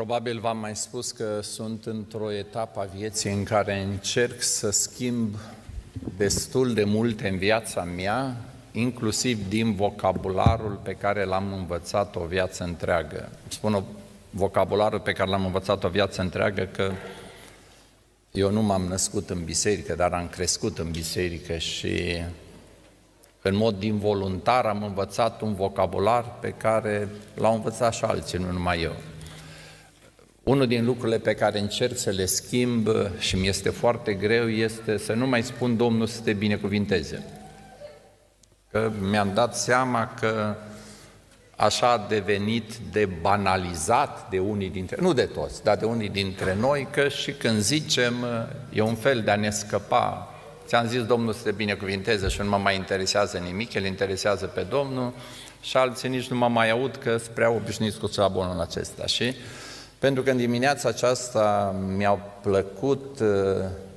Probabil v-am mai spus că sunt într-o etapă a vieții în care încerc să schimb destul de multe în viața mea, inclusiv din vocabularul pe care l-am învățat o viață întreagă. Spun vocabularul pe care l-am învățat o viață întreagă că eu nu m-am născut în biserică, dar am crescut în biserică și în mod involuntar am învățat un vocabular pe care l-au învățat și alții, nu numai eu. Unul din lucrurile pe care încerc să le schimb și mi este foarte greu este să nu mai spun Domnul să te binecuvinteze. Că mi-am dat seama că așa a devenit de banalizat de unii dintre, nu de toți, dar de unii dintre noi, că și când zicem, e un fel de a ne scăpa. Ți-am zis Domnul să te binecuvinteze și nu mă mai interesează nimic, El interesează pe Domnul și alții nici nu mă mai aud că sunt prea obișnuiți cu bunul acesta. Și pentru că în dimineața aceasta mi-a plăcut,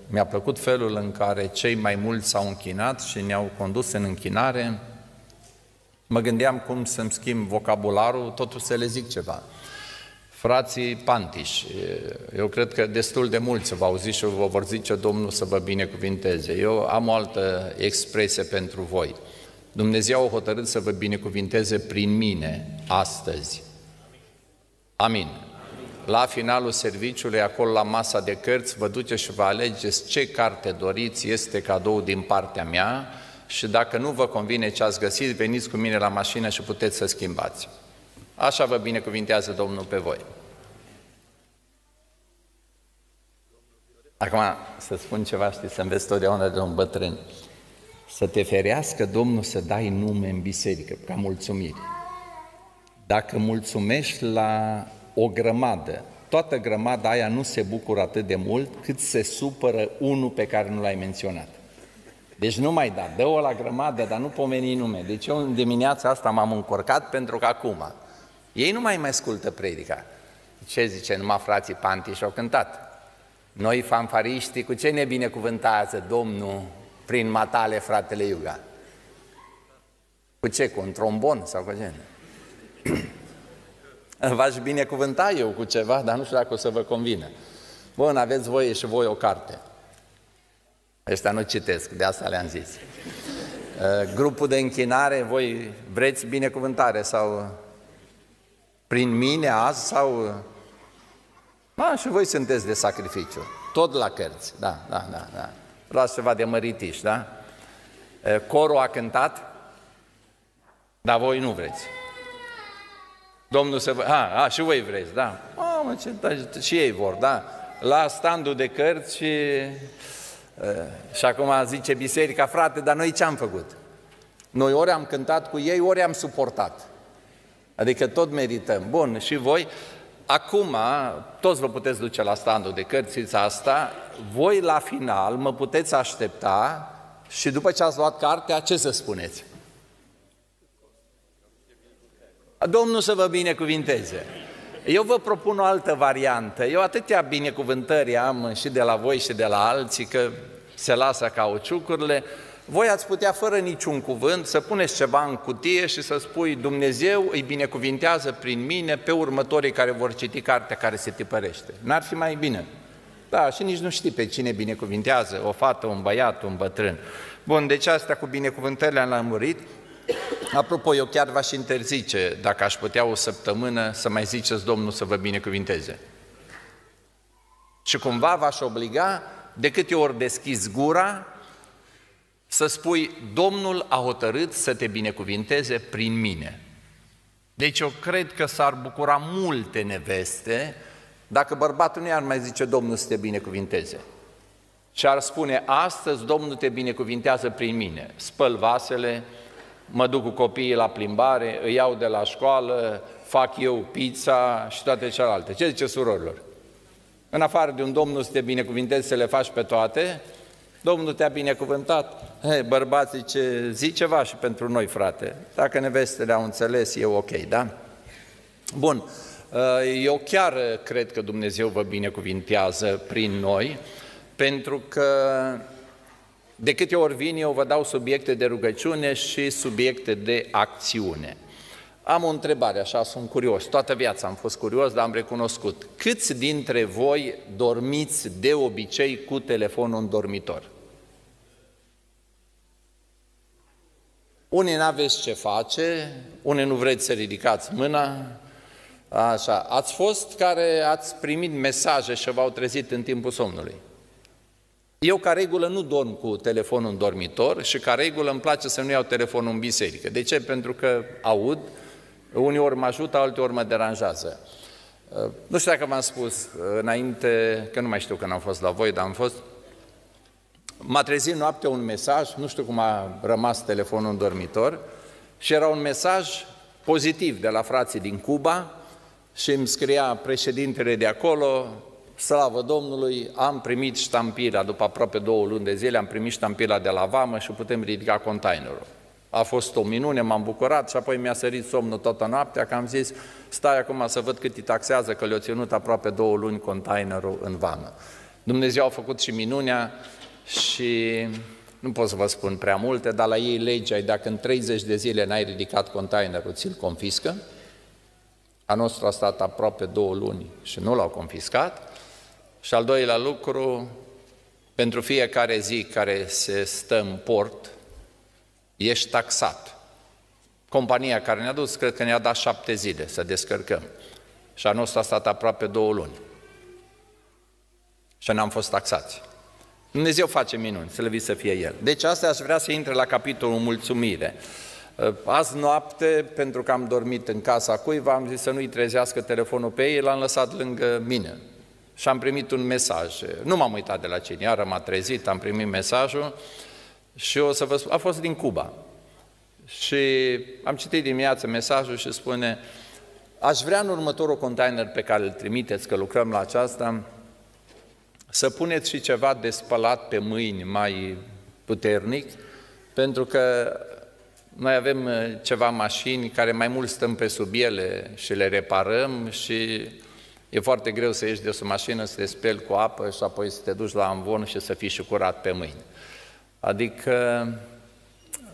mi-a plăcut felul în care cei mai mulți s-au închinat și ne-au condus în închinare, mă gândeam cum să-mi schimb vocabularul, totuși să le zic ceva. Frații Pantiș, eu cred că destul de mulți vă auzi și vă vor zice Domnul să vă binecuvinteze. Eu am o altă expresie pentru voi. Dumnezeu a hotărât să vă binecuvinteze prin mine astăzi. Amin la finalul serviciului, acolo la masa de cărți, vă duceți și vă alegeți ce carte doriți, este cadou din partea mea și dacă nu vă convine ce ați găsit, veniți cu mine la mașină și puteți să schimbați. Așa vă binecuvintează Domnul pe voi. Acum, să spun ceva, știți, să înveți totdeauna de un bătrân. Să te ferească Domnul să dai nume în biserică, ca mulțumire. Dacă mulțumești la o grămadă. Toată grămada aia nu se bucură atât de mult cât se supără unul pe care nu l-ai menționat. Deci nu mai da, dă-o la grămadă, dar nu pomeni nume. Deci eu în dimineața asta m-am încurcat pentru că acum ei nu mai mai ascultă predica. Ce zice, numai frații Panti și-au cântat. Noi fanfariștii, cu ce ne binecuvântează Domnul prin matale, fratele Iuga? Cu ce? Cu un trombon sau cu ce? V-aș binecuvânta eu cu ceva, dar nu știu dacă o să vă convină. Bun, aveți voie și voi o carte. Ăștia nu citesc, de asta le-am zis. Uh, grupul de închinare, voi vreți binecuvântare sau prin mine azi sau... Da, și voi sunteți de sacrificiu. Tot la cărți, da, da, da, da. Luați ceva de măritiș, da? Uh, corul a cântat, dar voi nu vreți. Domnul să vă... A, a, și voi vreți, da. Mamă, ce, da, și ei vor, da. La standul de cărți și... Uh, și acum zice biserica, frate, dar noi ce am făcut? Noi ori am cântat cu ei, ori am suportat. Adică tot merităm. Bun, și voi, acum, toți vă puteți duce la standul de cărți, asta, voi la final mă puteți aștepta și după ce ați luat cartea, ce să spuneți? Domnul să vă binecuvinteze. Eu vă propun o altă variantă. Eu atâtea binecuvântări am și de la voi și de la alții că se lasă cauciucurile. Voi ați putea, fără niciun cuvânt, să puneți ceva în cutie și să spui Dumnezeu îi binecuvintează prin mine pe următorii care vor citi cartea care se tipărește. N-ar fi mai bine? Da, și nici nu știi pe cine binecuvintează, o fată, un băiat, un bătrân. Bun, deci astea cu binecuvântările am lămurit. Apropo, eu chiar v-aș interzice, dacă aș putea o săptămână, să mai ziceți Domnul să vă binecuvinteze. Și cumva v-aș obliga, de câte ori deschizi gura, să spui, Domnul a hotărât să te binecuvinteze prin mine. Deci eu cred că s-ar bucura multe neveste dacă bărbatul nu ar mai zice Domnul să te binecuvinteze. Și ar spune, astăzi Domnul te binecuvintează prin mine. Spăl vasele, mă duc cu copiii la plimbare, îi iau de la școală, fac eu pizza și toate celelalte. Ce zice surorilor? În afară de un Domnul să te binecuvintezi să le faci pe toate, Domnul te-a binecuvântat. Hei, bărbații, ce, zi ceva și pentru noi, frate. Dacă nevestele au înțeles, e ok, da? Bun, eu chiar cred că Dumnezeu vă binecuvintează prin noi, pentru că de câte ori vin eu vă dau subiecte de rugăciune și subiecte de acțiune. Am o întrebare, așa sunt curios. Toată viața am fost curios, dar am recunoscut. Câți dintre voi dormiți de obicei cu telefonul în dormitor? Unii n-aveți ce face, unii nu vreți să ridicați mâna, așa. Ați fost care ați primit mesaje și v-au trezit în timpul somnului. Eu, ca regulă, nu dorm cu telefonul în dormitor și, ca regulă, îmi place să nu iau telefonul în biserică. De ce? Pentru că aud, uneori mă ajută, alteori mă deranjează. Nu știu dacă v-am spus înainte, că nu mai știu când am fost la voi, dar am fost M-a trezit noapte un mesaj, nu știu cum a rămas telefonul în dormitor, și era un mesaj pozitiv de la frații din Cuba și îmi scria președintele de acolo, slavă Domnului, am primit ștampila, după aproape două luni de zile, am primit ștampila de la vamă și putem ridica containerul. A fost o minune, m-am bucurat și apoi mi-a sărit somnul toată noaptea, că am zis, stai acum să văd cât îi taxează, că le-au ținut aproape două luni containerul în vamă. Dumnezeu a făcut și minunea, și nu pot să vă spun prea multe, dar la ei legea e dacă în 30 de zile n-ai ridicat containerul, ți-l confiscă. A nostru a stat aproape două luni și nu l-au confiscat. Și al doilea lucru, pentru fiecare zi care se stă în port, ești taxat. Compania care ne-a dus, cred că ne-a dat șapte zile să descărcăm. Și a nostru a stat aproape două luni. Și n-am fost taxați. Dumnezeu face minuni, să le să fie El. Deci asta aș vrea să intre la capitolul mulțumire. Uh, azi noapte, pentru că am dormit în casa cuiva, am zis să nu-i trezească telefonul pe ei, l-am lăsat lângă mine. Și am primit un mesaj. Nu m-am uitat de la cine, iară m-a trezit, am primit mesajul și o să vă spun, a fost din Cuba. Și am citit dimineața mesajul și spune, aș vrea în următorul container pe care îl trimiteți, că lucrăm la aceasta, să puneți și ceva de spălat pe mâini mai puternic, pentru că noi avem uh, ceva mașini care mai mult stăm pe sub ele și le reparăm și e foarte greu să ieși de o mașină, să te speli cu apă și apoi să te duci la amvon și să fii și curat pe mâini. Adică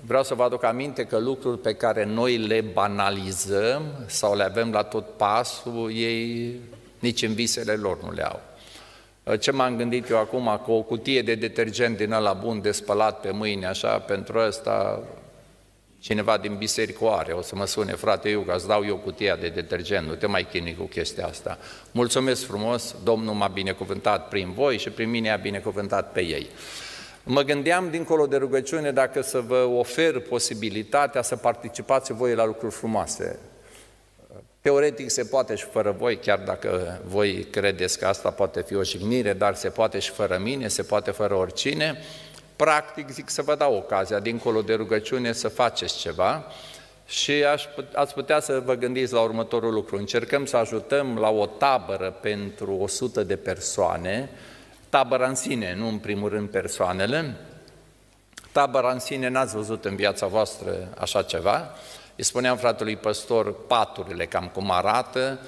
vreau să vă aduc aminte că lucruri pe care noi le banalizăm sau le avem la tot pasul, ei nici în visele lor nu le au. Ce m-am gândit eu acum, cu o cutie de detergent din ăla bun de spălat pe mâini, așa, pentru ăsta, cineva din biserică o are, o să mă sune, frate eu, îți dau eu cutia de detergent, nu te mai chinui cu chestia asta. Mulțumesc frumos, Domnul m-a binecuvântat prin voi și prin mine a binecuvântat pe ei. Mă gândeam, dincolo de rugăciune, dacă să vă ofer posibilitatea să participați voi la lucruri frumoase. Teoretic se poate și fără voi, chiar dacă voi credeți că asta poate fi o jignire, dar se poate și fără mine, se poate fără oricine. Practic, zic să vă dau ocazia, dincolo de rugăciune, să faceți ceva și aș, ați putea să vă gândiți la următorul lucru. Încercăm să ajutăm la o tabără pentru 100 de persoane, tabăra în sine, nu în primul rând persoanele. Tabăra în sine n-ați văzut în viața voastră așa ceva, îi spuneam fratelui păstor paturile, cam cum arată,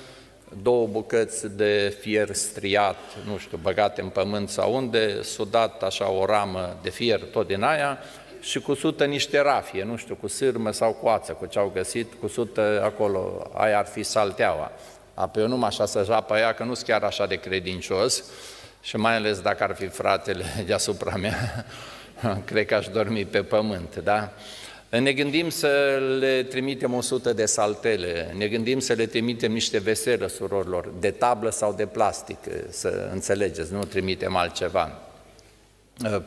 două bucăți de fier striat, nu știu, băgate în pământ sau unde, sudat așa o ramă de fier tot din aia și cu sută niște rafie, nu știu, cu sârmă sau cu ață, cu ce au găsit, cu sută acolo, aia ar fi salteaua. Apoi eu numai așa să japă aia, că nu sunt chiar așa de credincios și mai ales dacă ar fi fratele deasupra mea, cred că aș dormi pe pământ, da? Ne gândim să le trimitem 100 de saltele, ne gândim să le trimitem niște vesele surorilor, de tablă sau de plastic, să înțelegeți, nu trimitem altceva.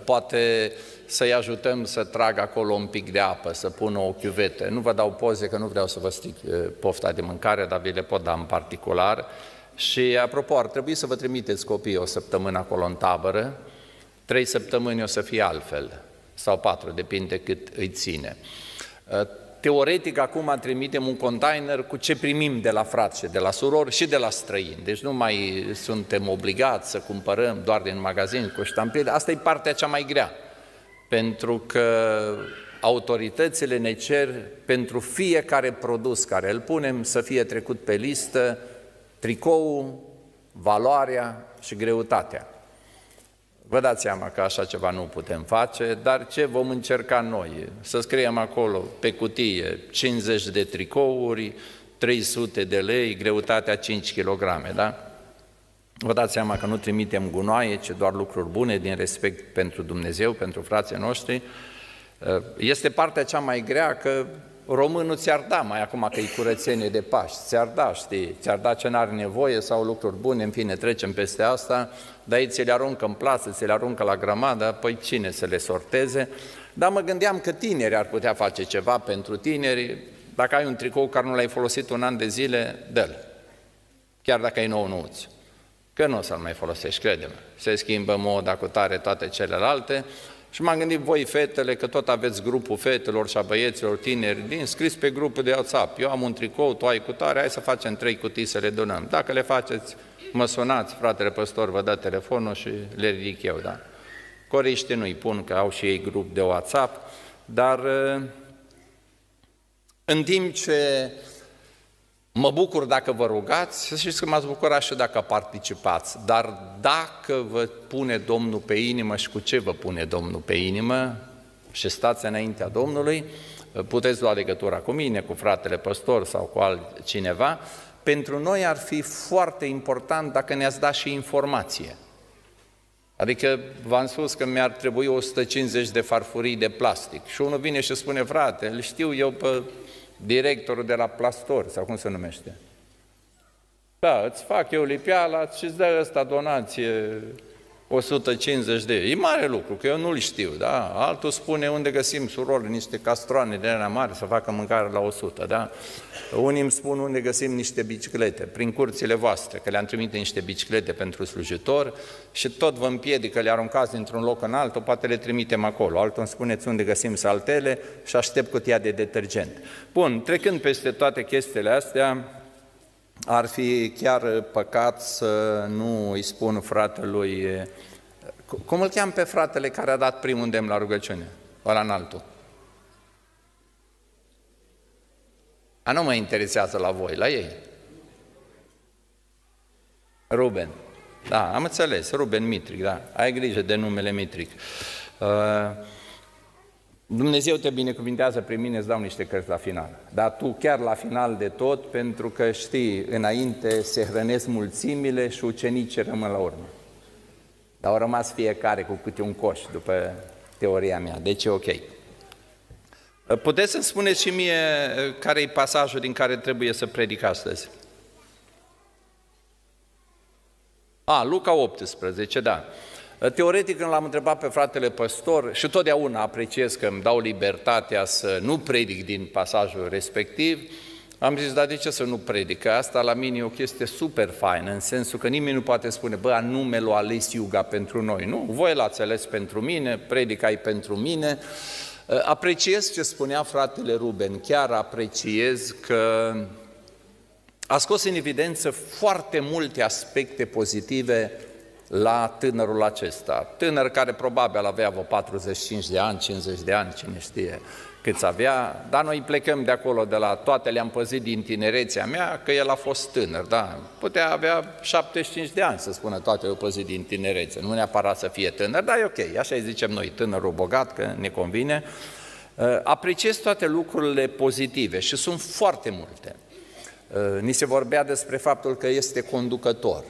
Poate să-i ajutăm să tragă acolo un pic de apă, să pună o chiuvetă. Nu vă dau poze, că nu vreau să vă stric pofta de mâncare, dar vi le pot da în particular. Și, apropo, ar trebui să vă trimiteți copiii o săptămână acolo în tabără, trei săptămâni o să fie altfel sau patru, depinde cât îi ține. Uh, teoretic, acum trimitem un container cu ce primim de la frați și de la surori și de la străini. Deci nu mai suntem obligați să cumpărăm doar din magazin cu ștampile. Asta e partea cea mai grea. Pentru că autoritățile ne cer pentru fiecare produs care îl punem să fie trecut pe listă tricoul, valoarea și greutatea. Vă dați seama că așa ceva nu putem face, dar ce vom încerca noi? Să scriem acolo pe cutie 50 de tricouri, 300 de lei, greutatea 5 kg, da? Vă dați seama că nu trimitem gunoaie, ci doar lucruri bune din respect pentru Dumnezeu, pentru frații noștri. Este partea cea mai grea că românul ți-ar da, mai acum că e curățenie de Paști, ți-ar da, știi, ți-ar da ce n-are nevoie sau lucruri bune, în fine, trecem peste asta, dar ei ți le aruncă în plasă, ți le aruncă la grămadă, păi cine să le sorteze? Dar mă gândeam că tineri ar putea face ceva pentru tineri, dacă ai un tricou care nu l-ai folosit un an de zile, dă-l, chiar dacă ai nou nouți. Că nu o să-l mai folosești, crede-mă. Se schimbă moda cu tare toate celelalte, și m-am gândit, voi fetele, că tot aveți grupul fetelor și a băieților tineri, din scris pe grupul de WhatsApp. Eu am un tricou, tu ai cu tare, hai să facem trei cutii să le donăm. Dacă le faceți, mă sunați, fratele păstor vă dă telefonul și le ridic eu, da? Coriște nu-i pun, că au și ei grup de WhatsApp, dar în timp ce Mă bucur dacă vă rugați, să știți că m-ați bucurat și dacă participați, dar dacă vă pune Domnul pe inimă și cu ce vă pune Domnul pe inimă și stați înaintea Domnului, puteți lua legătura cu mine, cu fratele păstor sau cu altcineva, pentru noi ar fi foarte important dacă ne-ați dat și informație. Adică v-am spus că mi-ar trebui 150 de farfurii de plastic și unul vine și spune, frate, îl știu eu pe directorul de la Plastor, sau cum se numește. Da, îți fac eu lipiala și îți dă ăsta donație 150 de E mare lucru, că eu nu-l știu, da? Altul spune unde găsim surori niște castroane de alea mari să facă mâncare la 100, da? Unii îmi spun unde găsim niște biciclete, prin curțile voastre, că le-am trimite niște biciclete pentru slujitor și tot vă împiedică, le aruncați dintr-un loc în altul, poate le trimitem acolo. Altul îmi spuneți unde găsim saltele și aștept cutia de detergent. Bun, trecând peste toate chestiile astea, ar fi chiar păcat să nu îi spun fratelui, cum îl cheam pe fratele care a dat primul îndemn la rugăciune, ăla în altul? A nu mă interesează la voi, la ei. Ruben. Da, am înțeles, Ruben Mitric, da. Ai grijă de numele Mitric. Uh, Dumnezeu te binecuvintează prin mine, îți dau niște cărți la final. Dar tu chiar la final de tot, pentru că știi, înainte se hrănesc mulțimile și ucenicii rămân la urmă. Dar au rămas fiecare cu câte un coș, după teoria mea. Deci e ok. Puteți să-mi spuneți și mie care e pasajul din care trebuie să predic astăzi? A, Luca 18, da. Teoretic, când l-am întrebat pe fratele păstor, și totdeauna apreciez că îmi dau libertatea să nu predic din pasajul respectiv, am zis, dar de ce să nu predic? Că asta la mine e o chestie super faină, în sensul că nimeni nu poate spune, bă, anume l-a ales Iuga pentru noi. Nu, voi l-ați ales pentru mine, predicai pentru mine. Apreciez ce spunea fratele Ruben, chiar apreciez că a scos în evidență foarte multe aspecte pozitive la tânărul acesta. Tânăr care probabil avea vreo 45 de ani, 50 de ani, cine știe câți avea, dar noi plecăm de acolo, de la toate le-am păzit din tinerețea mea, că el a fost tânăr, da, putea avea 75 de ani, să spună toate le păzit din tinerețe, nu neapărat să fie tânăr, dar e ok, așa îi zicem noi, tânărul bogat, că ne convine. Uh, apreciez toate lucrurile pozitive și sunt foarte multe. Uh, ni se vorbea despre faptul că este conducător,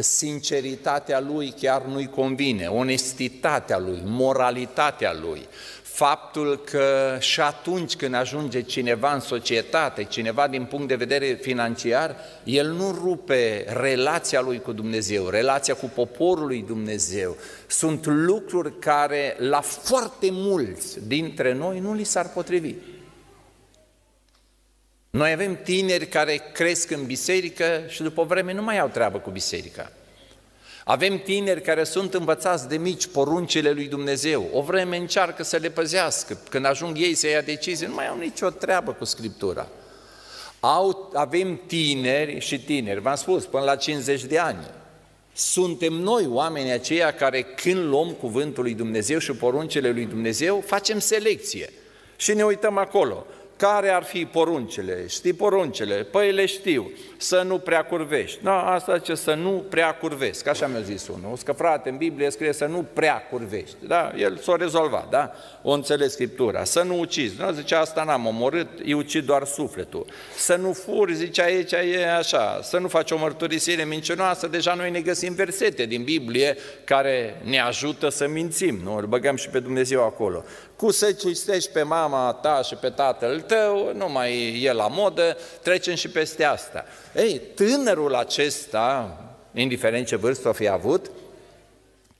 sinceritatea lui chiar nu-i convine, onestitatea lui, moralitatea lui, faptul că și atunci când ajunge cineva în societate, cineva din punct de vedere financiar, el nu rupe relația lui cu Dumnezeu, relația cu poporul lui Dumnezeu. Sunt lucruri care la foarte mulți dintre noi nu li s-ar potrivi. Noi avem tineri care cresc în biserică și după vreme nu mai au treabă cu biserica. Avem tineri care sunt învățați de mici poruncile lui Dumnezeu. O vreme încearcă să le păzească. Când ajung ei să ia decizii, nu mai au nicio treabă cu Scriptura. Au, avem tineri și tineri, v-am spus, până la 50 de ani. Suntem noi oamenii aceia care când luăm cuvântul lui Dumnezeu și poruncile lui Dumnezeu, facem selecție. Și ne uităm acolo care ar fi poruncele? Știi poruncele? Păi le știu. Să nu prea curvești. Da, asta ce să nu prea curvesc. Așa mi-a zis unul. O că frate, în Biblie scrie să nu prea curvești. Da, el s-a rezolvat, da? O înțeles Scriptura. Să nu ucizi. Da, zicea, asta n-am omorât, îi ucid doar sufletul. Să nu furi, zicea aici, e așa. Să nu faci o mărturisire mincinoasă. Deja noi ne găsim versete din Biblie care ne ajută să mințim. Nu? Îl băgăm și pe Dumnezeu acolo cu să cinstești pe mama ta și pe tatăl tău, nu mai e la modă, trecem și peste asta. Ei, tânărul acesta, indiferent ce vârstă o fi avut,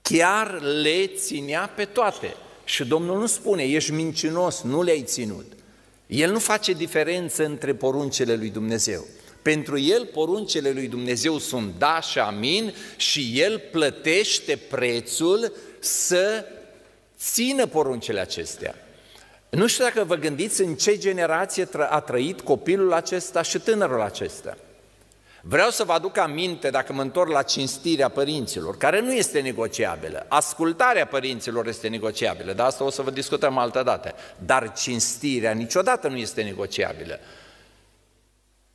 chiar le ținea pe toate. Și Domnul nu spune, ești mincinos, nu le-ai ținut. El nu face diferență între poruncele lui Dumnezeu. Pentru el poruncele lui Dumnezeu sunt da și amin și el plătește prețul să țină poruncile acestea. Nu știu dacă vă gândiți în ce generație a trăit copilul acesta și tânărul acesta. Vreau să vă aduc aminte, dacă mă întorc la cinstirea părinților, care nu este negociabilă. Ascultarea părinților este negociabilă, dar asta o să vă discutăm altă dată. Dar cinstirea niciodată nu este negociabilă.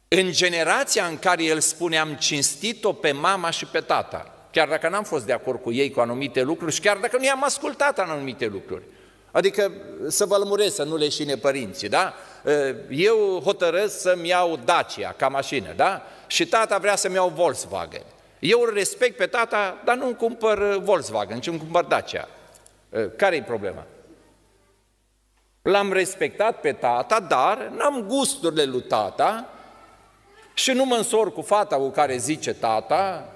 În generația în care el spune am cinstit-o pe mama și pe tata, chiar dacă n-am fost de acord cu ei cu anumite lucruri și chiar dacă nu i-am ascultat în anumite lucruri. Adică să vă lămuresc, să nu leșine părinții, da? Eu hotărăsc să-mi iau Dacia ca mașină, da? Și tata vrea să-mi iau Volkswagen. Eu îl respect pe tata, dar nu-mi cumpăr Volkswagen, ci îmi cumpăr Dacia. Care-i problema? L-am respectat pe tata, dar n-am gusturile lui tata și nu mă însor cu fata cu care zice tata,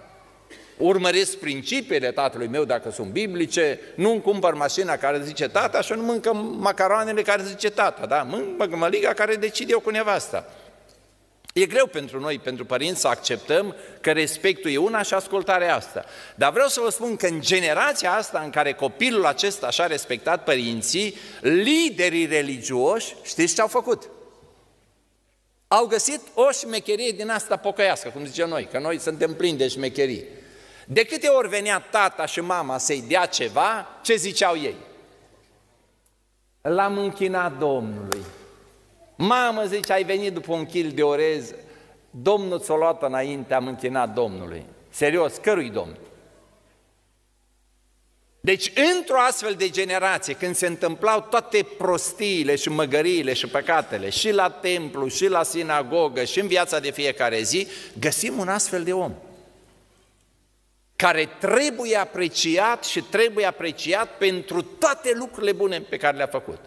urmăresc principiile tatălui meu dacă sunt biblice, nu îmi cumpăr mașina care zice tata și nu mâncă macaroanele care zice tata, da? Mâncă măliga care decid eu cu nevasta. E greu pentru noi, pentru părinți, să acceptăm că respectul e una și ascultarea asta. Dar vreau să vă spun că în generația asta în care copilul acesta așa a respectat părinții, liderii religioși, știți ce au făcut? Au găsit o șmecherie din asta pocăiască, cum zicem noi, că noi suntem plini de șmecherii. De câte ori venea tata și mama să-i dea ceva, ce ziceau ei? L-am închinat Domnului. Mamă, zice, ai venit după un kil de orez, Domnul ți-o luat înainte, am închinat Domnului. Serios, cărui Domn? Deci, într-o astfel de generație, când se întâmplau toate prostiile și măgăriile și păcatele, și la templu, și la sinagogă, și în viața de fiecare zi, găsim un astfel de om care trebuie apreciat și trebuie apreciat pentru toate lucrurile bune pe care le-a făcut.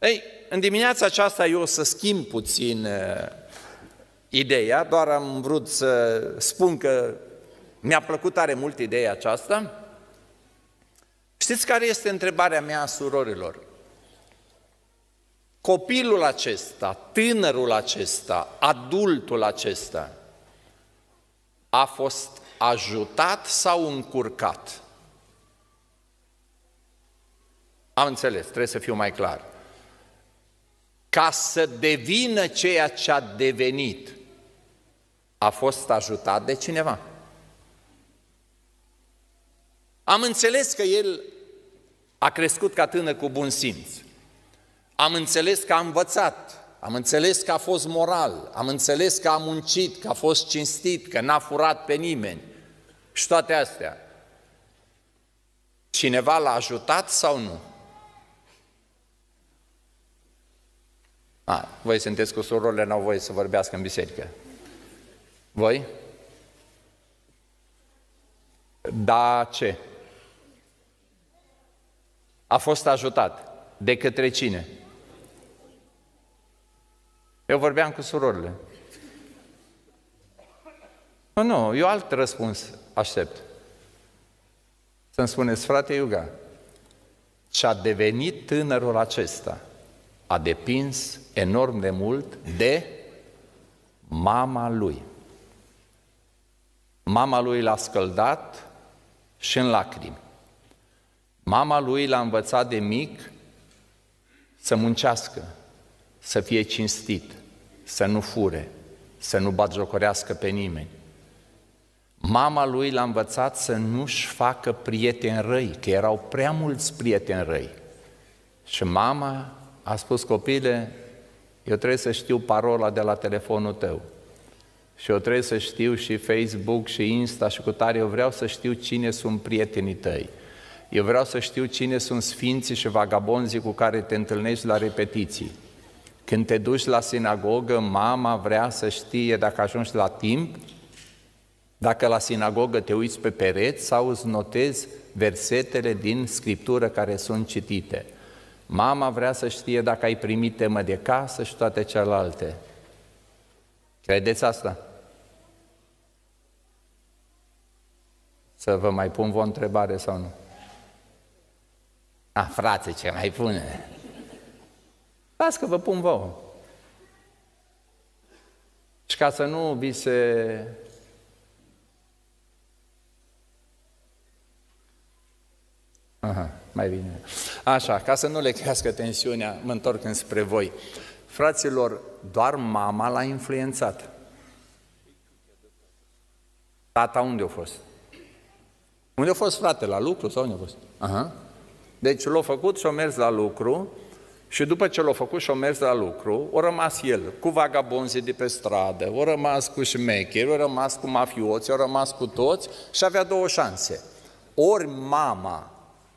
Ei, în dimineața aceasta eu o să schimb puțin uh, ideea, doar am vrut să spun că mi-a plăcut tare mult ideea aceasta. Știți care este întrebarea mea, surorilor? Copilul acesta, tânărul acesta, adultul acesta, a fost ajutat sau încurcat? Am înțeles, trebuie să fiu mai clar. Ca să devină ceea ce a devenit, a fost ajutat de cineva. Am înțeles că el a crescut ca tânăr cu bun simț. Am înțeles că a învățat am înțeles că a fost moral, am înțeles că a muncit, că a fost cinstit, că n-a furat pe nimeni și toate astea. Cineva l-a ajutat sau nu? A, voi sunteți cu surorile, n-au voie să vorbească în biserică. Voi? Da, ce? A fost ajutat. De către cine? Eu vorbeam cu surorile. Nu, nu, eu alt răspuns aștept. Să-mi spuneți, frate Iuga, ce a devenit tânărul acesta a depins enorm de mult de mama lui. Mama lui l-a scăldat și în lacrimi. Mama lui l-a învățat de mic să muncească, să fie cinstit, să nu fure, să nu batjocorească pe nimeni. Mama lui l-a învățat să nu-și facă prieteni răi, că erau prea mulți prieteni răi. Și mama a spus, copile, Eu trebuie să știu parola de la telefonul tău. Și eu trebuie să știu și Facebook și Insta și cu tare, eu vreau să știu cine sunt prietenii tăi. Eu vreau să știu cine sunt sfinții și vagabonzii cu care te întâlnești la repetiții. Când te duci la sinagogă, mama vrea să știe dacă ajungi la timp, dacă la sinagogă te uiți pe pereți sau îți notezi versetele din Scriptură care sunt citite. Mama vrea să știe dacă ai primit temă de casă și toate celelalte. Credeți asta? Să vă mai pun vă o întrebare sau nu? A, frate, ce mai pune? Las că vă pun vouă. Și ca să nu vi se Aha, mai bine. Așa, ca să nu le crească tensiunea, mă întorc înspre voi. Fraților, doar mama l-a influențat. Tata unde a fost? Unde a fost frate? La lucru sau unde a fost? Aha. Deci l-a făcut și a mers la lucru și după ce l-a făcut și a mers la lucru, a rămas el cu vagabonzii de pe stradă, a rămas cu șmecheri, a rămas cu mafioți, a rămas cu toți și avea două șanse. Ori mama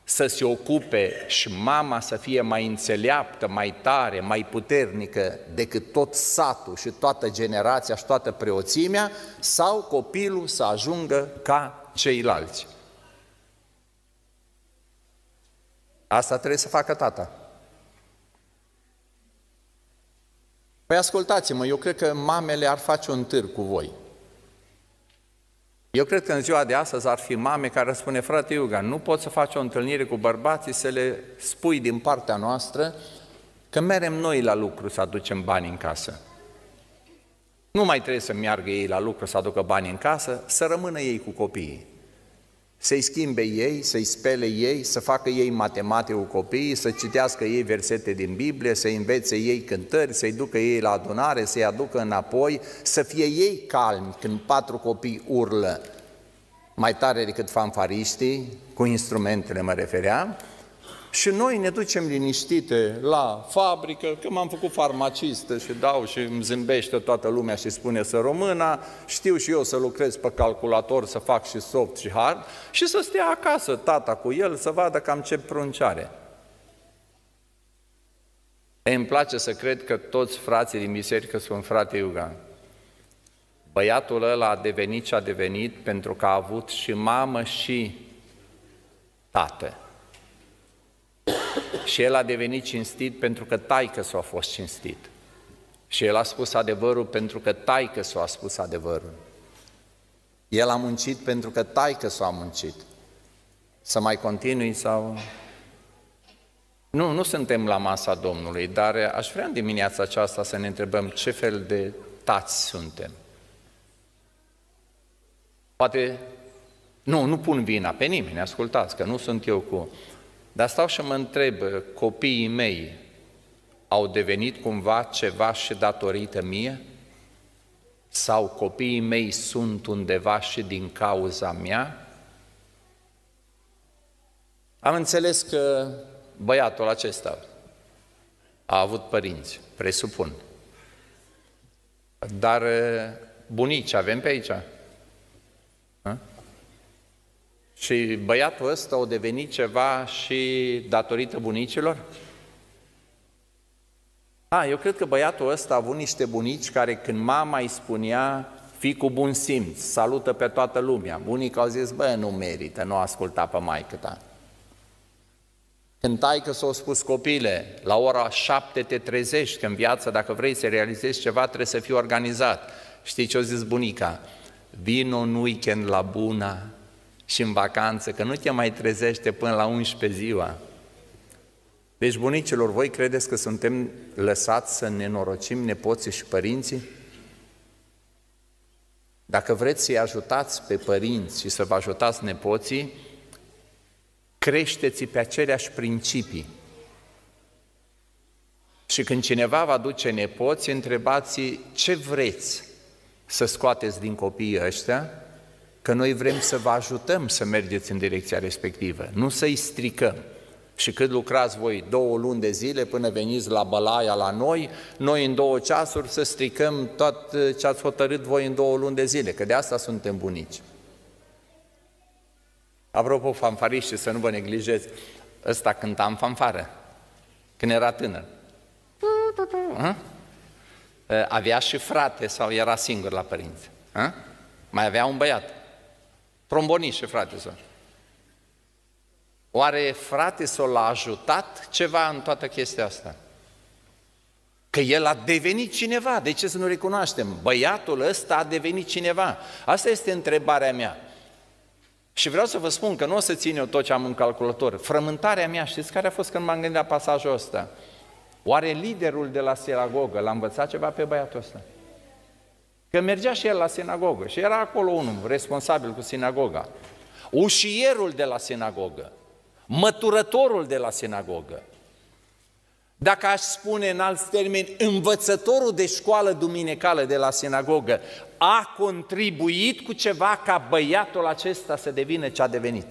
să se ocupe și mama să fie mai înțeleaptă, mai tare, mai puternică decât tot satul și toată generația și toată preoțimea, sau copilul să ajungă ca ceilalți. Asta trebuie să facă tata. Păi ascultați-mă, eu cred că mamele ar face un târg cu voi. Eu cred că în ziua de astăzi ar fi mame care spune, frate Iuga, nu poți să faci o întâlnire cu bărbații, să le spui din partea noastră că merem noi la lucru să aducem bani în casă. Nu mai trebuie să meargă ei la lucru să aducă bani în casă, să rămână ei cu copiii să-i schimbe ei, să-i spele ei, să facă ei matematică cu copiii, să citească ei versete din Biblie, să învețe ei cântări, să-i ducă ei la adunare, să-i aducă înapoi, să fie ei calmi când patru copii urlă. Mai tare decât fanfariștii, cu instrumentele mă refeream, și noi ne ducem liniștite la fabrică, că m-am făcut farmacistă și dau și îmi zâmbește toată lumea și spune să româna, știu și eu să lucrez pe calculator, să fac și soft și hard și să stea acasă tata cu el să vadă cam ce pruncare. E, îmi place să cred că toți frații din biserică sunt frate Iugan. Băiatul ăla a devenit ce a devenit pentru că a avut și mamă și tată. Și el a devenit cinstit pentru că taică s-a fost cinstit. Și el a spus adevărul pentru că taică s-a spus adevărul. El a muncit pentru că taică s-a muncit. Să mai continui sau... Nu, nu suntem la masa Domnului, dar aș vrea în dimineața aceasta să ne întrebăm ce fel de tați suntem. Poate, nu, nu pun vina pe nimeni, ascultați, că nu sunt eu cu... Dar stau și mă întreb, copiii mei au devenit cumva ceva și datorită mie? Sau copiii mei sunt undeva și din cauza mea? Am înțeles că băiatul acesta a avut părinți, presupun. Dar bunici avem pe aici? Și băiatul ăsta a devenit ceva și datorită bunicilor? A, eu cred că băiatul ăsta a avut niște bunici care când mama îi spunea fi cu bun simț, salută pe toată lumea. Bunicii au zis, bă, nu merită, nu asculta pe maică ta. Când taică s-au spus copile, la ora șapte te trezești, că în viață, dacă vrei să realizezi ceva, trebuie să fii organizat. Știi ce a zis bunica? Vino în weekend la Buna, și în vacanță, că nu te mai trezește până la 11 ziua. Deci, bunicilor, voi credeți că suntem lăsați să ne norocim nepoții și părinții? Dacă vreți să-i ajutați pe părinți și să vă ajutați nepoții, creșteți pe aceleași principii. Și când cineva va duce nepoți, întrebați ce vreți să scoateți din copiii ăștia că noi vrem să vă ajutăm să mergeți în direcția respectivă, nu să-i stricăm. Și cât lucrați voi? Două luni de zile până veniți la bălaia la noi, noi în două ceasuri să stricăm tot ce ați hotărât voi în două luni de zile, că de asta suntem bunici. Apropo, fanfariști, să nu vă neglijezi, ăsta cânta în fanfară, când era tânăr. Avea și frate sau era singur la părinți? Mai avea un băiat. Trombonist și frate sau. Oare frate s-o l-a ajutat ceva în toată chestia asta? Că el a devenit cineva, de ce să nu recunoaștem? Băiatul ăsta a devenit cineva. Asta este întrebarea mea. Și vreau să vă spun că nu o să țin eu tot ce am în calculator. Frământarea mea, știți care a fost când m-am gândit la pasajul ăsta? Oare liderul de la sinagogă l-a învățat ceva pe băiatul ăsta? Că mergea și el la sinagogă și era acolo unul responsabil cu sinagoga. Ușierul de la sinagogă măturătorul de la sinagogă. Dacă aș spune în alți termeni, învățătorul de școală duminicală de la sinagogă a contribuit cu ceva ca băiatul acesta să devină ce a devenit.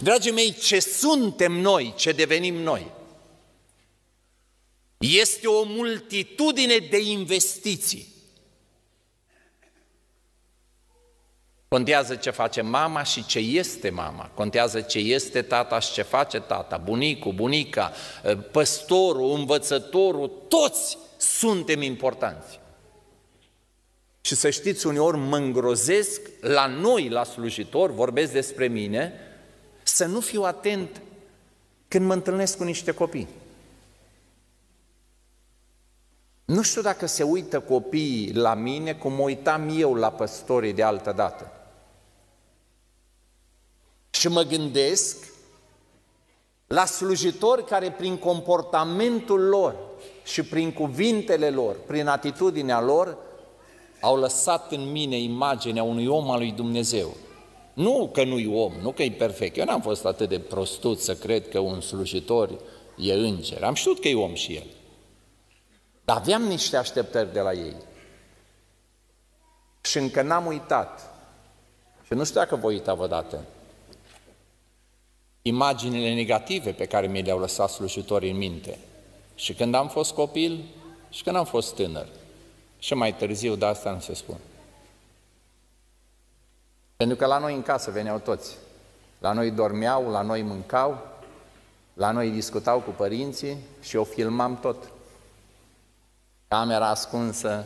Dragii mei, ce suntem noi, ce devenim noi? Este o multitudine de investiții. Contează ce face mama și ce este mama, contează ce este tata și ce face tata, bunicul, bunica, ă, păstorul, învățătorul, toți suntem importanți. Și să știți, uneori mă îngrozesc la noi, la slujitor, vorbesc despre mine, să nu fiu atent când mă întâlnesc cu niște copii. Nu știu dacă se uită copiii la mine cum mă uitam eu la păstorii de altă dată. Și mă gândesc la slujitori care prin comportamentul lor și prin cuvintele lor, prin atitudinea lor, au lăsat în mine imaginea unui om al lui Dumnezeu. Nu că nu-i om, nu că e perfect. Eu n-am fost atât de prostut să cred că un slujitor e înger. Am știut că e om și el. Dar aveam niște așteptări de la ei. Și încă n-am uitat. Și nu știu dacă voi uita vreodată imaginile negative pe care mi le-au lăsat slujitorii în minte. Și când am fost copil și când am fost tânăr. Și mai târziu, de asta nu se spun. Pentru că la noi în casă veneau toți. La noi dormeau, la noi mâncau, la noi discutau cu părinții și eu filmam tot. Camera ascunsă,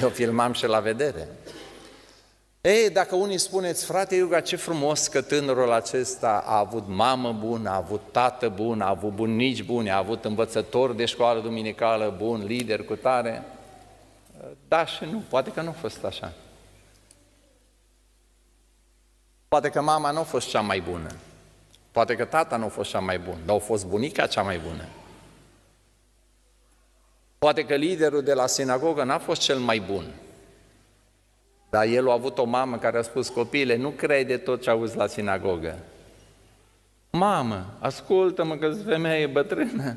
eu filmam și la vedere. Ei, dacă unii spuneți, frate Iuga, ce frumos că tânărul acesta a avut mamă bună, a avut tată bun, a avut bunici buni, a avut învățător de școală duminicală bun, lider cu tare. Da și nu, poate că nu a fost așa. Poate că mama nu a fost cea mai bună. Poate că tata nu a fost cea mai bun, dar a fost bunica cea mai bună. Poate că liderul de la sinagogă n-a fost cel mai bun, dar el a avut o mamă care a spus, copile, nu crede tot ce auzi la sinagogă. Mamă, ascultă-mă că sunt femeie bătrână.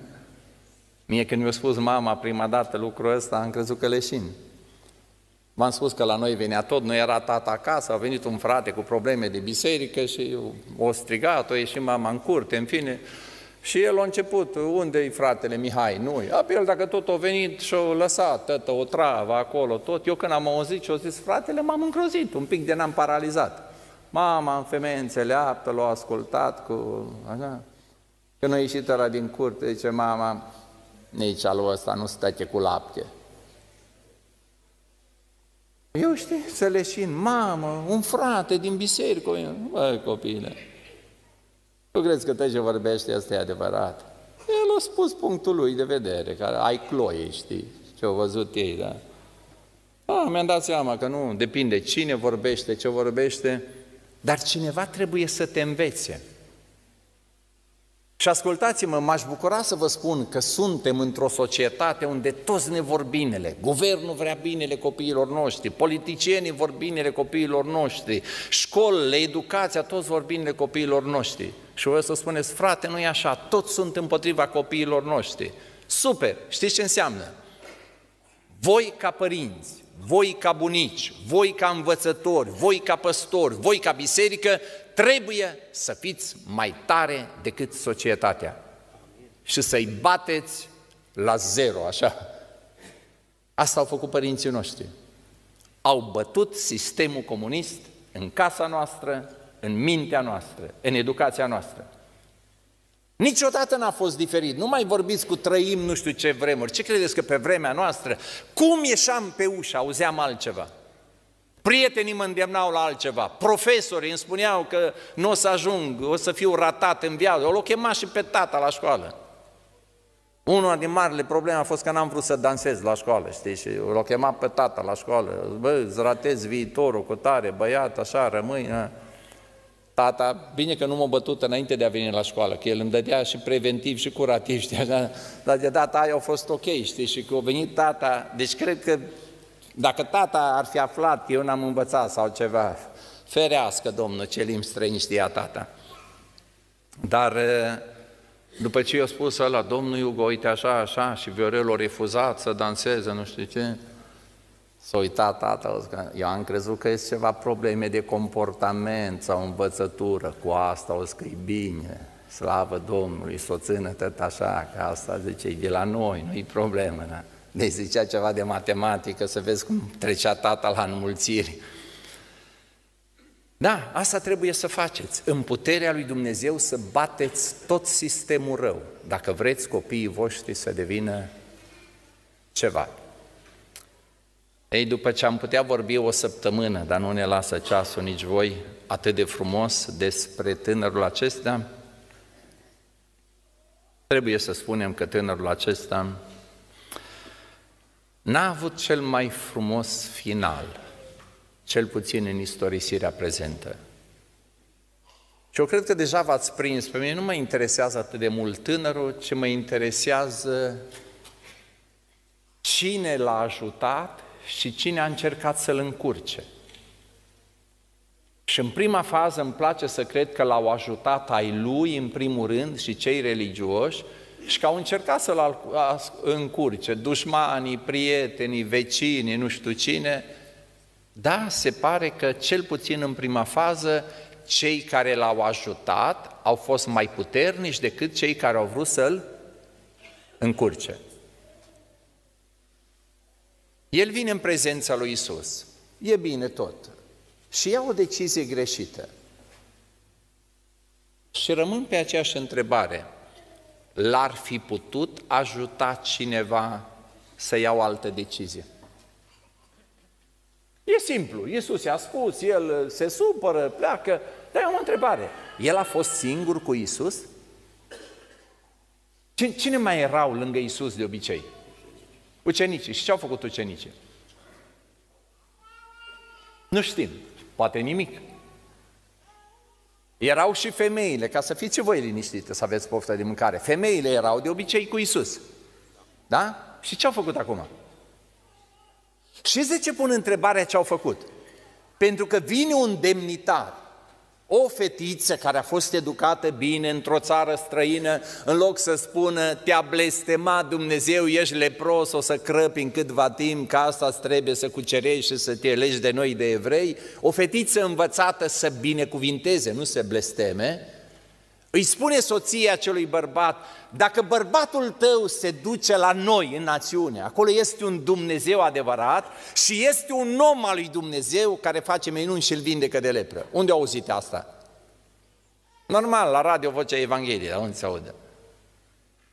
Mie când mi-a spus mama prima dată lucrul ăsta, am crezut că leșin. V-am spus că la noi venea tot, nu era tata acasă, a venit un frate cu probleme de biserică și o strigat, o ieșit mama în curte, în fine, și el a început, unde-i fratele Mihai? Nu, el dacă tot a venit și a lăsat tătă o travă acolo, tot. Eu când am auzit și au zis, fratele, m-am încrozit, un pic de n-am paralizat. Mama, în femeie înțeleaptă, l-a ascultat cu... Așa. Când a ieșit ăla din curte, zice, mama, nici alul ăsta nu stăche cu lapte. Eu știi, să leșin, mamă, un frate din biserică, băi copile, tu crezi că te ce vorbește, asta e adevărat? El a spus punctul lui de vedere, care ai cloie, știi, ce au văzut ei, da? Ah, mi-am dat seama că nu depinde cine vorbește, ce vorbește, dar cineva trebuie să te învețe. Și ascultați-mă, m-aș bucura să vă spun că suntem într-o societate unde toți ne vor binele. Guvernul vrea binele copiilor noștri, politicienii vor binele copiilor noștri, școlile, educația, toți vor binele copiilor noștri. Și voi să spuneți, frate, nu e așa, toți sunt împotriva copiilor noștri. Super, știți ce înseamnă? Voi ca părinți, voi ca bunici, voi ca învățători, voi ca păstori, voi ca biserică, trebuie să fiți mai tare decât societatea și să-i bateți la zero, așa. Asta au făcut părinții noștri. Au bătut sistemul comunist în casa noastră, în mintea noastră, în educația noastră. Niciodată n-a fost diferit. Nu mai vorbiți cu trăim nu știu ce vremuri. Ce credeți că pe vremea noastră, cum ieșeam pe ușă, auzeam altceva? Prietenii mă îndemnau la altceva, profesorii îmi spuneau că nu o să ajung, o să fiu ratat în viață, o l-o chema și pe tata la școală. Una din marile probleme a fost că n-am vrut să dansez la școală, știi, și l-o chemat pe tata la școală, bă, îți ratezi viitorul cu tare, băiat, așa, rămâi, na. Tata, bine că nu m-a bătut înainte de a veni la școală, că el îmi dădea și preventiv și curativ, știi, așa, dar de data aia a fost ok, știi, și că a venit tata, deci cred că dacă tata ar fi aflat că eu n-am învățat sau ceva, ferească, Domnul, ce limbi străini știa tata. Dar după ce i-a spus ăla, domnul Iugo, uite așa, așa, și Viorel a refuzat să danseze, nu știu ce, S-a uitat tata, că eu am crezut că este ceva probleme de comportament sau învățătură, cu asta o că e bine, slavă Domnului, să o țină tot așa, că asta zice, e de la noi, nu-i problemă, da? Deci zicea ceva de matematică, să vezi cum trecea tata la înmulțiri. Da, asta trebuie să faceți. În puterea lui Dumnezeu să bateți tot sistemul rău, dacă vreți copiii voștri să devină ceva. Ei, după ce am putea vorbi o săptămână, dar nu ne lasă ceasul nici voi, atât de frumos despre tânărul acesta, trebuie să spunem că tânărul acesta n-a avut cel mai frumos final, cel puțin în istorisirea prezentă. Și eu cred că deja v-ați prins, pe mine nu mă interesează atât de mult tânărul, ce mă interesează cine l-a ajutat și cine a încercat să-l încurce. Și în prima fază îmi place să cred că l-au ajutat ai lui, în primul rând, și cei religioși, și că au încercat să-l încurce, dușmanii, prietenii, vecinii, nu știu cine. Da, se pare că cel puțin în prima fază, cei care l-au ajutat au fost mai puternici decât cei care au vrut să-l încurce. El vine în prezența lui Isus. E bine tot. Și ia o decizie greșită. Și rămân pe aceeași întrebare. L-ar fi putut ajuta cineva să ia o altă decizie? E simplu. Iisus i-a spus, el se supără, pleacă. Dar eu am o întrebare. El a fost singur cu Iisus? Cine mai erau lângă Iisus de obicei? Ucenicii. Și ce au făcut ucenicii? Nu știm. Poate nimic. Erau și femeile, ca să fiți voi liniștite, să aveți poftă de mâncare. Femeile erau de obicei cu Isus. Da? Și ce au făcut acum? Și de ce pun întrebarea ce au făcut? Pentru că vine un demnitar o fetiță care a fost educată bine într-o țară străină, în loc să spună, te-a blestemat Dumnezeu, ești lepros, o să crăpi în câtva timp, că asta trebuie să cucerești și să te elegi de noi de evrei, o fetiță învățată să binecuvinteze, nu să blesteme, îi spune soția acelui bărbat, dacă bărbatul tău se duce la noi în națiune, acolo este un Dumnezeu adevărat și este un om al lui Dumnezeu care face minuni și îl vindecă de lepră. Unde au auzit asta? Normal, la radio vocea Evangheliei, dar unde se audă?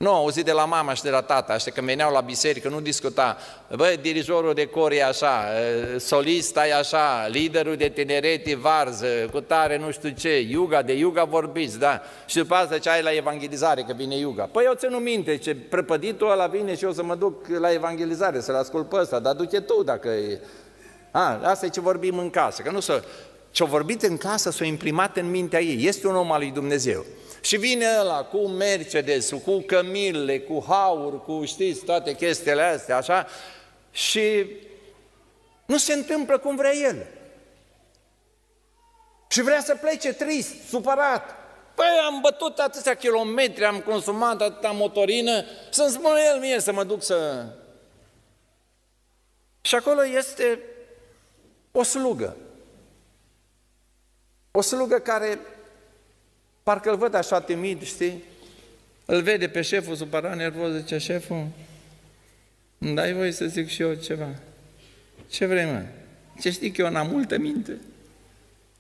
Nu, auzit de la mama și de la tata, așa când veneau la biserică, nu discuta, bă, dirijorul de cor e așa, solista e așa, liderul de tineret e varză, cu tare nu știu ce, iuga, de iuga vorbiți, da, și după asta ce ai la evangelizare, că vine iuga. Păi eu țin minte, ce prăpăditul ăla vine și eu să mă duc la evangelizare, să-l ascult pe ăsta, dar duce tu dacă e... A, asta e ce vorbim în casă, că nu să... Ce-o vorbit în casă s-o imprimat în mintea ei, este un om al lui Dumnezeu. Și vine ăla cu Mercedes, cu cămile, cu haur, cu știți toate chestiile astea, așa, și nu se întâmplă cum vrea el. Și vrea să plece trist, supărat. Păi am bătut atâția kilometri, am consumat atâta motorină, să-mi spună el mie să mă duc să... Și acolo este o slugă. O slugă care Parcă îl văd așa timid, știi? Îl vede pe șeful supărat, nervos, zice, șeful, îmi dai voie să zic și eu ceva? Ce vrei, mă? Ce știi că eu n-am multă minte?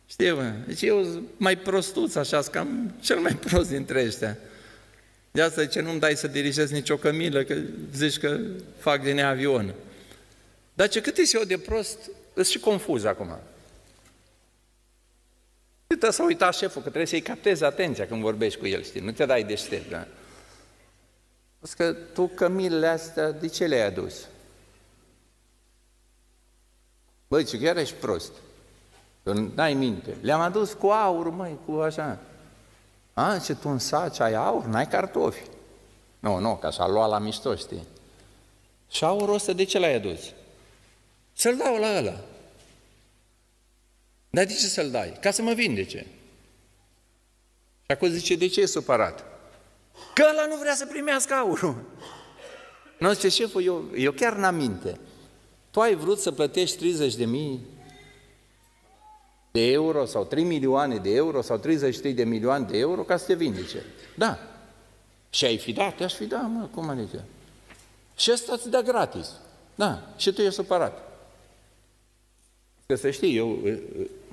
Știi, mă? Deci eu mai prostuț așa, cam cel mai prost dintre ăștia. De asta zice, nu-mi dai să dirigez nicio cămilă, că zici că fac din ea avion. Dar ce cât ești eu de prost, îți și confuz acum. Câtă să uita șeful, că trebuie să-i captezi atenția când vorbești cu el, știi? Nu te dai deștept, da? Spus că tu cămilele astea, de ce le-ai adus? Băi, ce chiar ești prost. N-ai minte. Le-am adus cu aur, măi, cu așa. A, ce tu în saci ai aur, n-ai cartofi. Nu, nu, ca s-a luat la mișto, știi? Și aurul ăsta de ce l-ai adus? Să-l dau la ăla. Dar de ce să-l dai? Ca să mă vindece. Și acum zice, de ce e supărat? Că ăla nu vrea să primească aurul. Nu, zice, șeful, eu, eu chiar n-am minte. Tu ai vrut să plătești 30 de mii de euro sau 3 milioane de euro sau 33 de milioane de euro ca să te vindece. Da. Și ai fi dat? Aș fi dat, mă, cum adică? Și ăsta îți dă gratis. Da. Și tu ești supărat. Că să știi, eu,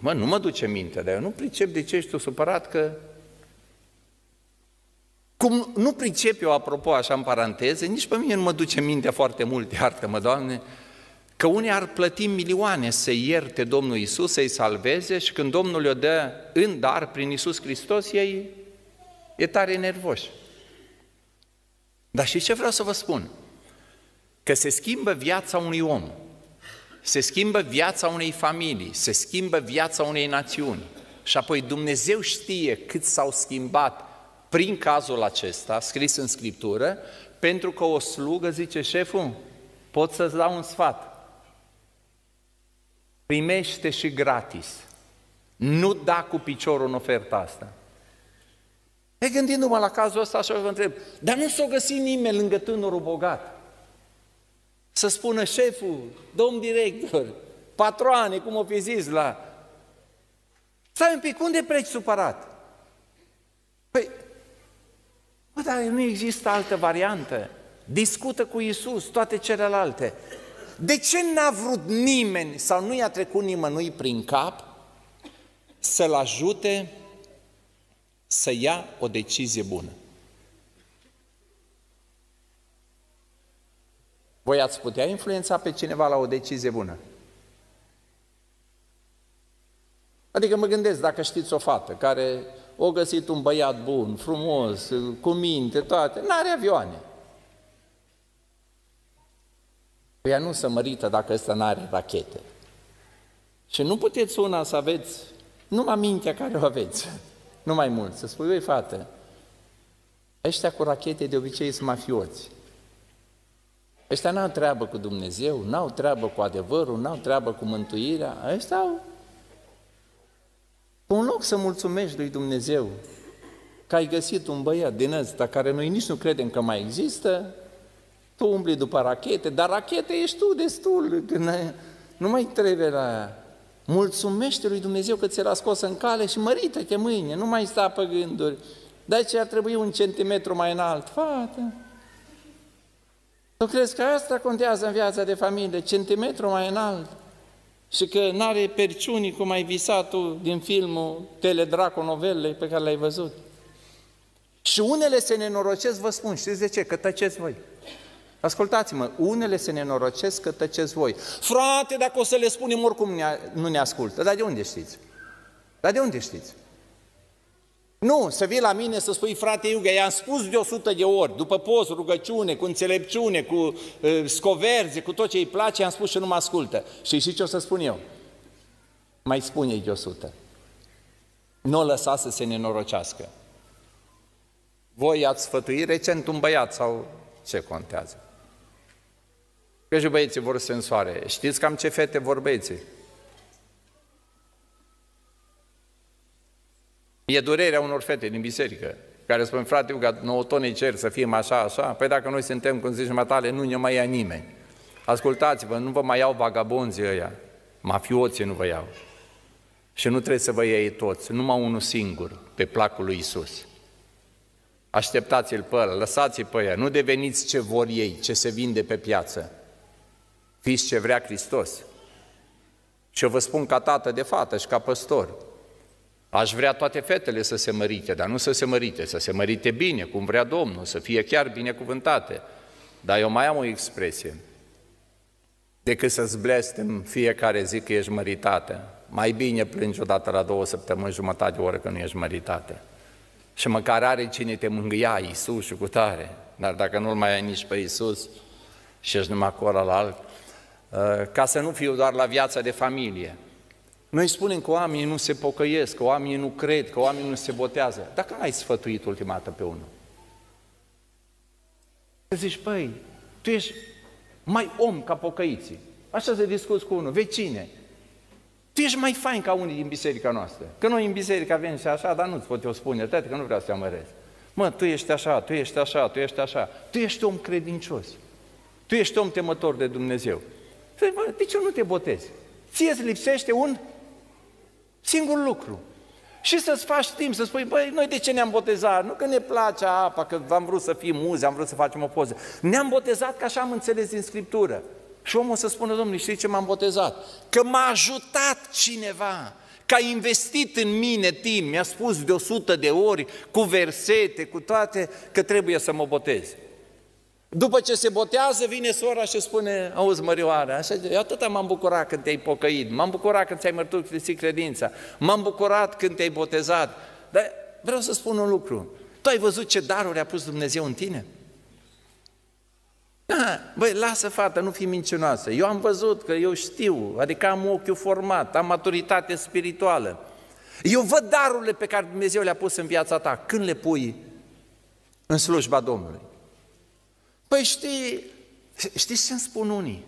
mă, nu mă duce minte, dar eu nu pricep de ce ești tu supărat că cum nu pricep eu, apropo, așa în paranteze, nici pe mine nu mă duce minte foarte mult, iartă-mă, Doamne, că unii ar plăti milioane să ierte Domnul Isus, să-i salveze și când Domnul le dă în dar prin Isus Hristos, ei e tare nervoși. Dar și ce vreau să vă spun? Că se schimbă viața unui om, se schimbă viața unei familii, se schimbă viața unei națiuni. Și apoi Dumnezeu știe cât s-au schimbat prin cazul acesta, scris în Scriptură, pentru că o slugă, zice șeful, pot să-ți dau un sfat. Primește și gratis. Nu da cu piciorul în oferta asta. E gândindu-mă la cazul ăsta așa vă întreb, dar nu s-o găsi nimeni lângă tânărul bogat. Să spună șeful, domn director, patroane, cum o fi zis la... Stai un pic, unde pleci supărat? Păi, bă, dar nu există altă variantă. Discută cu Isus toate celelalte. De ce n-a vrut nimeni sau nu i-a trecut nimănui prin cap să-l ajute să ia o decizie bună? Voi ați putea influența pe cineva la o decizie bună? Adică mă gândesc, dacă știți o fată care o găsit un băiat bun, frumos, cu minte, toate, n-are avioane. Ea nu se mărită dacă ăsta n-are rachete. Și nu puteți una să aveți numai mintea care o aveți, nu mai mult. Să spui, oi fată, ăștia cu rachete de obicei sunt mafioți. Ăștia n-au treabă cu Dumnezeu, n-au treabă cu adevărul, n-au treabă cu mântuirea. Ăștia au un loc să mulțumești lui Dumnezeu că ai găsit un băiat din ăsta care noi nici nu credem că mai există, tu umbli după rachete, dar rachete ești tu destul, nu mai trebuie la aia. Mulțumește lui Dumnezeu că ți l-a scos în cale și mărită-te mâine, nu mai sta pe gânduri. De ce ar trebui un centimetru mai înalt? Fată, tu crezi că asta contează în viața de familie, centimetru mai înalt? Și că n-are perciuni cum ai visat tu din filmul Teledraco novelele pe care l-ai văzut? Și unele se nenorocesc, vă spun, știți de ce? Că tăceți voi. Ascultați-mă, unele se nenorocesc că tăceți voi. Frate, dacă o să le spunem, oricum nu ne ascultă. Dar de unde știți? Dar de unde știți? Nu, să vii la mine să spui, frate Iugă, i-am spus de 100 de ori, după post, rugăciune, cu înțelepciune, cu uh, scoverze, cu tot ce îi place, i-am spus și nu mă ascultă. Și și ce o să spun eu? Mai spune de 100. Nu o lăsa să se nenorocească. Voi ați sfătuit recent un băiat sau ce contează? Că și băieții vor sensoare. Știți cam ce fete vor băieții? E durerea unor fete din biserică, care spun, frate, că nouă tone cer să fim așa, așa, păi dacă noi suntem, cum zici matale, nu ne mai ia nimeni. Ascultați-vă, nu vă mai iau vagabonzii ăia, mafioții nu vă iau. Și nu trebuie să vă iei toți, numai unul singur, pe placul lui Isus. Așteptați-l pe ăla, lăsați-l pe ea, nu deveniți ce vor ei, ce se vinde pe piață. Fiți ce vrea Hristos. Și eu vă spun ca tată de fată și ca păstor, Aș vrea toate fetele să se mărite, dar nu să se mărite, să se mărite bine, cum vrea Domnul, să fie chiar binecuvântate. Dar eu mai am o expresie. Decât să-ți blestem fiecare zi că ești măritată, mai bine plângi odată la două săptămâni, jumătate de oră că nu ești măritată. Și măcar are cine te mângâia, Iisus și cu tare. Dar dacă nu-L mai ai nici pe Iisus și ești numai cu alt, uh, ca să nu fiu doar la viața de familie, noi spunem că oamenii nu se pocăiesc, că oamenii nu cred, că oamenii nu se botează. Dacă ai sfătuit ultima dată pe unul? Să zici, păi, tu ești mai om ca pocăiții. Așa să discuți cu unul, vecine. Tu ești mai fain ca unii din biserica noastră. Că noi în biserică avem și așa, dar nu-ți pot eu spune, tăte, că nu vreau să te amărez. Mă, tu ești așa, tu ești așa, tu ești așa. Tu ești om credincios. Tu ești om temător de Dumnezeu. Să bă, de ce nu te botezi? Ție îți lipsește un Singur lucru. Și să-ți faci timp, să spui, băi, noi de ce ne-am botezat? Nu că ne place apa, că am vrut să fim muze, am vrut să facem o poză. Ne-am botezat că așa am înțeles din Scriptură. Și omul să spună, domnule, știi ce m-am botezat? Că m-a ajutat cineva, că a investit în mine timp, mi-a spus de o sută de ori, cu versete, cu toate, că trebuie să mă botez. După ce se botează, vine sora și spune, auzi mărioară, așa, eu atâta m-am bucurat când te-ai pocăit, m-am bucurat când ți-ai mărturisit credința, m-am bucurat când te-ai botezat, dar vreau să spun un lucru, tu ai văzut ce daruri a pus Dumnezeu în tine? Da, băi, lasă fată, nu fi mincinoasă. Eu am văzut că eu știu, adică am ochiul format, am maturitate spirituală. Eu văd darurile pe care Dumnezeu le-a pus în viața ta. Când le pui în slujba Domnului? Păi știi, știți ce îmi spun unii?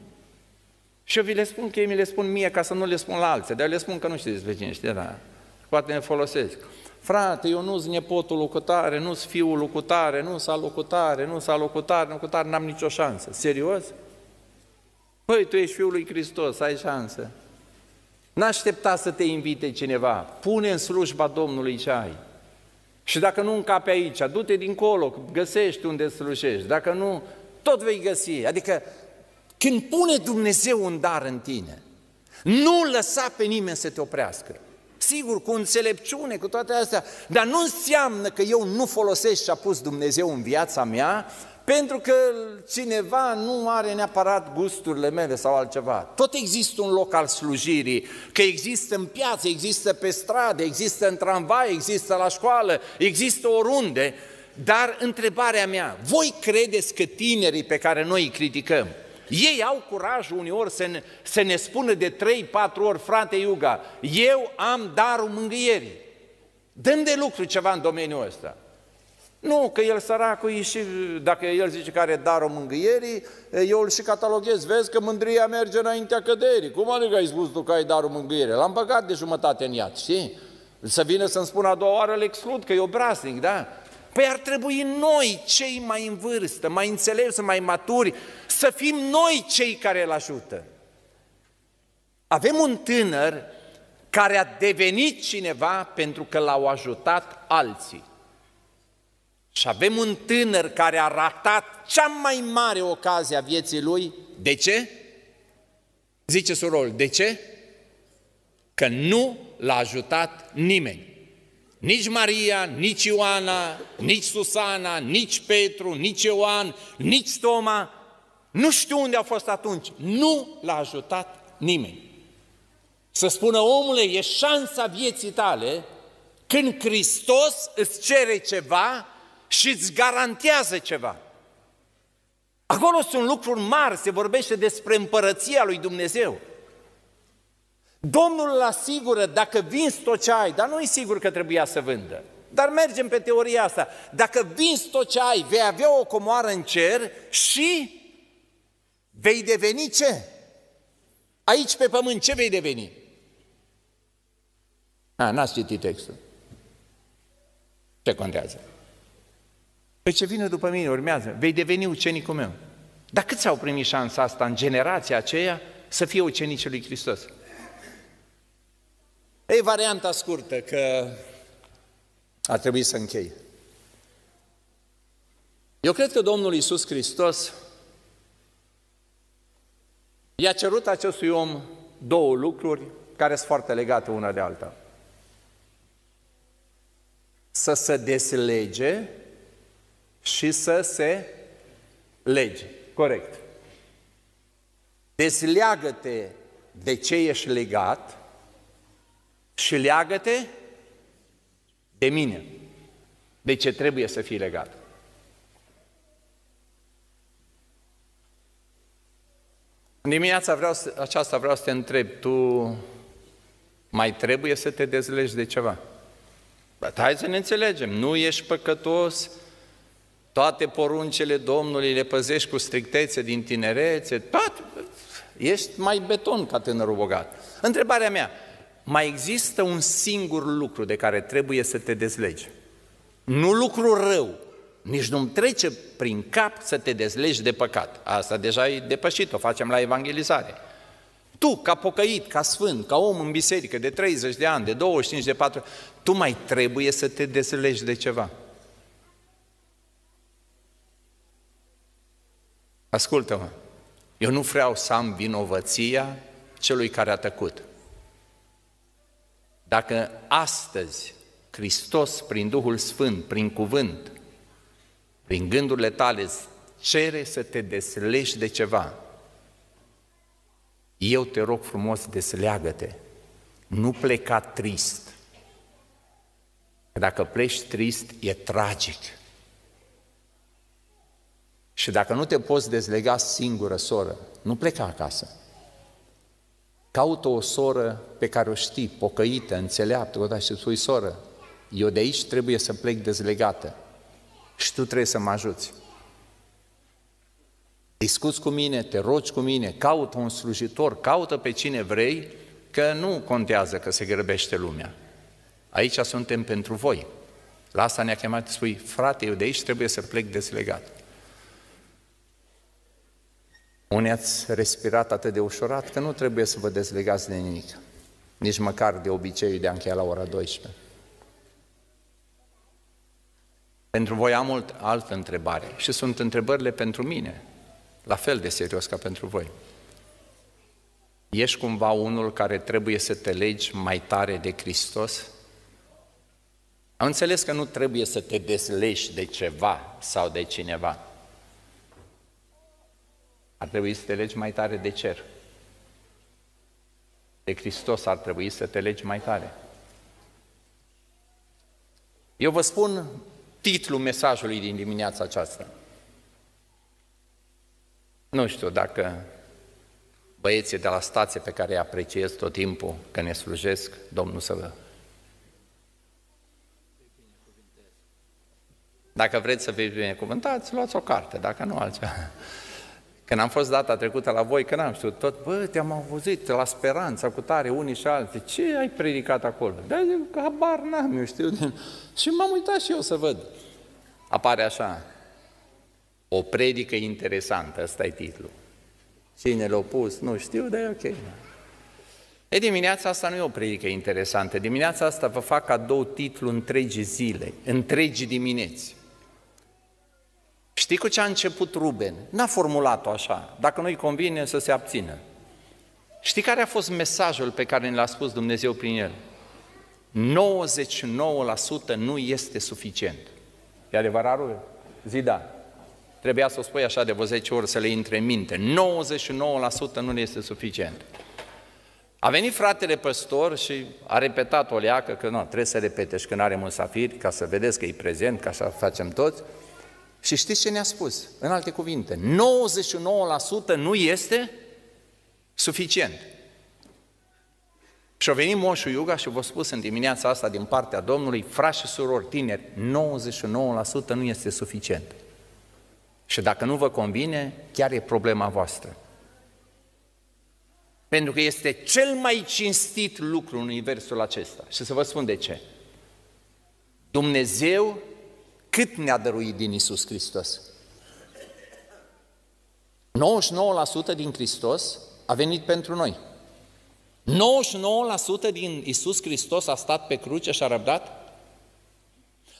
Și eu vi le spun că ei mi le spun mie ca să nu le spun la alții, dar eu le spun că nu știți despre cine știți, da. Poate ne folosesc. Frate, eu nu-s nepotul lucutare, nu-s fiul lucutare, nu s-a lucutare, nu s-a lucutare, lucutare, n-am nicio șansă. Serios? Păi, tu ești Fiul lui Hristos, ai șansă. N-aștepta să te invite cineva, pune în slujba Domnului ce ai. Și dacă nu încape aici, du-te dincolo, găsești unde slujești. Dacă nu, tot vei găsi. Adică, când pune Dumnezeu un dar în tine, nu lăsa pe nimeni să te oprească. Sigur, cu înțelepciune, cu toate astea, dar nu înseamnă că eu nu folosesc ce a pus Dumnezeu în viața mea pentru că cineva nu are neapărat gusturile mele sau altceva. Tot există un loc al slujirii, că există în piață, există pe stradă, există în tramvai, există la școală, există oriunde, dar întrebarea mea, voi credeți că tinerii pe care noi îi criticăm, ei au curajul uneori să ne, să ne spună de 3-4 ori, frate Iuga, eu am darul mângâierii. Dăm de lucru ceva în domeniul ăsta. Nu, că el săracul e și, dacă el zice că are darul mângâierii, eu îl și cataloghez, vezi că mândria merge înaintea căderii. Cum adică ai spus tu că ai darul mângâierii? L-am băgat de jumătate în iad, știi? Să vină să-mi spună a doua oară, îl exclud, că e obraznic, da? Păi ar trebui noi, cei mai în vârstă, mai înțelepți, mai maturi, să fim noi cei care îl ajută. Avem un tânăr care a devenit cineva pentru că l-au ajutat alții. Și avem un tânăr care a ratat cea mai mare ocazie a vieții lui. De ce? Zice surol, de ce? Că nu l-a ajutat nimeni. Nici Maria, nici Ioana, nici Susana, nici Petru, nici Ioan, nici Toma. Nu știu unde a fost atunci. Nu l-a ajutat nimeni. Să spună, omule, e șansa vieții tale când Hristos îți cere ceva și îți garantează ceva. Acolo sunt lucruri mari, se vorbește despre împărăția lui Dumnezeu. Domnul îl asigură dacă vinzi tot ce ai, dar nu e sigur că trebuia să vândă. Dar mergem pe teoria asta. Dacă vinzi tot ce ai, vei avea o comoară în cer și vei deveni ce? Aici pe pământ ce vei deveni? A, n-ați citit textul. Ce contează? Pe ce vine după mine, urmează, vei deveni ucenicul meu. Dar câți au primit șansa asta în generația aceea să fie ucenicii lui Hristos? E varianta scurtă că ar trebui să închei. Eu cred că Domnul Iisus Hristos i-a cerut acestui om două lucruri care sunt foarte legate una de alta. Să se deslege și să se lege. Corect. Dezleagă-te de ce ești legat și leagă-te de mine, de ce trebuie să fii legat. În dimineața vreau să, aceasta vreau să te întreb, tu mai trebuie să te dezlegi de ceva? Dar hai să ne înțelegem, nu ești păcătos, toate poruncele Domnului le păzești cu strictețe din tinerețe, toate, ești mai beton ca tânărul bogat. Întrebarea mea, mai există un singur lucru de care trebuie să te dezlegi. Nu lucru rău, nici nu-mi trece prin cap să te dezlegi de păcat. Asta deja e depășit, o facem la evangelizare. Tu, ca pocăit, ca sfânt, ca om în biserică de 30 de ani, de 25, de 4, tu mai trebuie să te dezlegi de ceva. Ascultă-mă, eu nu vreau să am vinovăția celui care a tăcut. Dacă astăzi Hristos, prin Duhul Sfânt, prin cuvânt, prin gândurile tale, cere să te deslegi de ceva, eu te rog frumos, desleagă-te. Nu pleca trist. Că dacă pleci trist, e tragic. Și dacă nu te poți dezlega singură, soră, nu pleca acasă. Caută o soră pe care o știi, pocăită, înțeleaptă, o și spui, soră, eu de aici trebuie să plec dezlegată și tu trebuie să mă ajuți. Discuți cu mine, te rogi cu mine, caută un slujitor, caută pe cine vrei, că nu contează că se grăbește lumea. Aici suntem pentru voi. La asta ne-a chemat, spui, frate, eu de aici trebuie să plec dezlegat. Unii ați respirat atât de ușurat că nu trebuie să vă dezlegați de nimic, nici măcar de obiceiul de a încheia la ora 12. Pentru voi am mult altă întrebare și sunt întrebările pentru mine, la fel de serios ca pentru voi. Ești cumva unul care trebuie să te legi mai tare de Hristos? Am înțeles că nu trebuie să te deslegi de ceva sau de cineva. Ar trebui să te legi mai tare de cer. De Hristos ar trebui să te legi mai tare. Eu vă spun titlul mesajului din dimineața aceasta. Nu știu dacă băieții de la stație pe care îi apreciez tot timpul că ne slujesc, Domnul să vă... Dacă vreți să vă binecuvântați, luați o carte, dacă nu altceva. Când am fost data trecută la voi, că n-am știut tot, bă, te-am auzit la speranța cu tare unii și alții, ce ai predicat acolo? Da, zic, habar n-am, eu știu. Și m-am uitat și eu să văd. Apare așa, o predică interesantă, ăsta e titlul. Cine l-a pus, nu știu, dar e ok. E dimineața asta nu e o predică interesantă. Dimineața asta vă fac cadou titlu întregi zile, întregi dimineți. Știi cu ce a început Ruben? N-a formulat-o așa. Dacă nu-i convine, să se abțină. Știi care a fost mesajul pe care ne l-a spus Dumnezeu prin el? 99% nu este suficient. E adevărat, Ruben? Zi da. Trebuia să o spui așa de vreo 10 ori să le intre în minte. 99% nu este suficient. A venit fratele păstor și a repetat o leacă că nu, trebuie să repete și când are musafiri, ca să vedeți că e prezent, ca așa facem toți. Și știți ce ne-a spus? În alte cuvinte, 99% nu este suficient. Și a venit Moșul Iuga și v-a spus în dimineața asta din partea Domnului, frați și surori tineri, 99% nu este suficient. Și dacă nu vă convine, chiar e problema voastră. Pentru că este cel mai cinstit lucru în universul acesta. Și să vă spun de ce. Dumnezeu cât ne-a dăruit din Isus Hristos? 99% din Hristos a venit pentru noi. 99% din Isus Hristos a stat pe cruce și a răbdat?